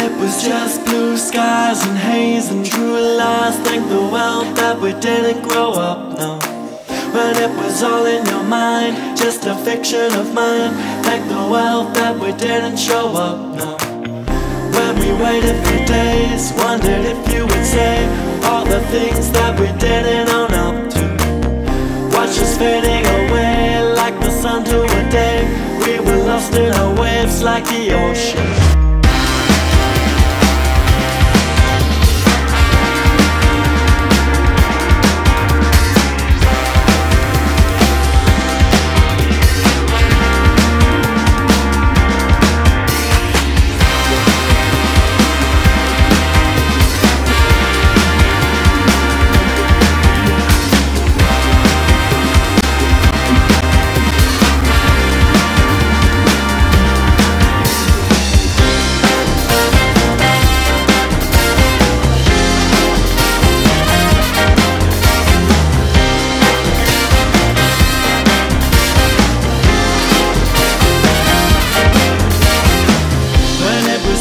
it was just blue skies and haze and true lies. Thank the world that we didn't grow up, no. When it was all in your mind, just a fiction of mine. Thank the world that we didn't show up, no. When we waited for days, wondered if you would say All the things that we didn't own up to. Watch us fading away like the sun to a day. We were lost in our waves like the ocean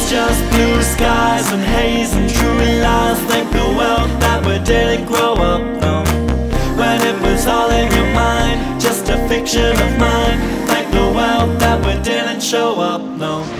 just blue skies and haze and true lies Thank the world that we didn't grow up from. When it was all in your mind, just a fiction of mine Thank the world that we didn't show up, no.